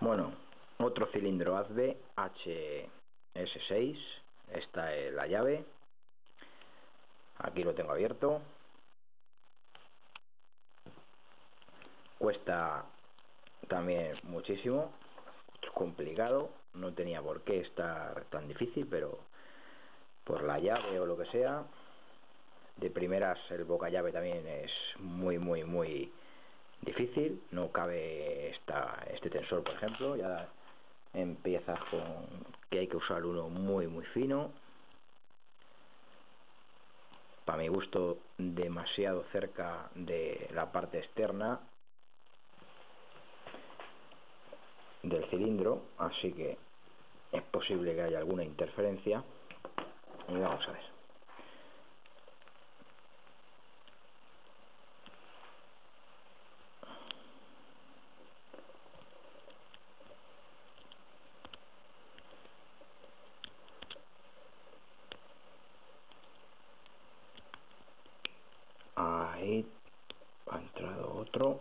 Bueno, otro cilindro AZBE HS6. Esta es la llave. Aquí lo tengo abierto. Cuesta también muchísimo. Es complicado. No tenía por qué estar tan difícil, pero por la llave o lo que sea. De primeras el boca llave también es muy, muy, muy difícil, no cabe esta, este tensor, por ejemplo, ya empieza con que hay que usar uno muy muy fino. Para mi gusto demasiado cerca de la parte externa del cilindro, así que es posible que haya alguna interferencia. Y vamos a ver. Ahí ha entrado otro.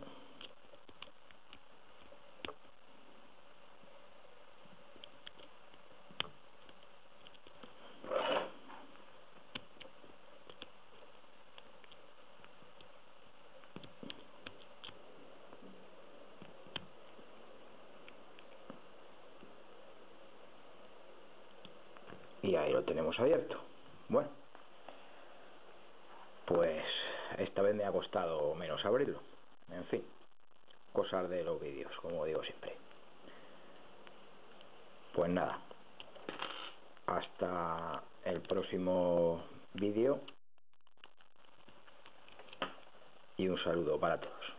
y ahí lo tenemos abierto. Bueno, pues esta vez me ha costado menos abrirlo. En fin, cosas de los vídeos, como digo siempre. Pues nada, hasta el próximo vídeo y un saludo para todos.